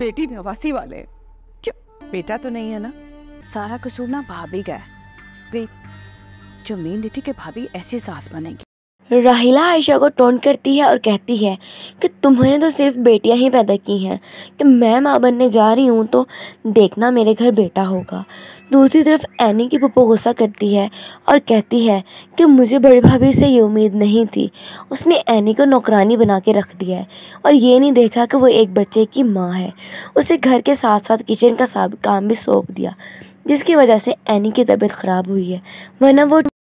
बेटी नवासी वाले। क्यों? बेटा तो नहीं है ना? सारा कसूर ना भाभी का है। जो मेन डिटी के भाभी ऐसी सास बनेगी। राहिला आयशा को टोन करती है और कहती है कि तुम्हें तो सिर्फ़ बेटियाँ ही पैदा की हैं, कि मैं माँ बनने जा रही हूँ तो देखना मेरे घर बेटा होगा। दूसरी तरफ़ एनी की पप्पो गुस्सा करती है और कहती है कि मुझे बड़ी भाभी से ये उम्मीद नहीं थी। उसने एनी को नौकरानी बना के रख दिया है और ये नहीं देखा कि वो एक बच्चे की माँ है। उसे घर के साथ साथ किचन का काम भी सौंप दिया, जिसकी वजह से एनी की तबीयत ख़राब हुई है, वरना वो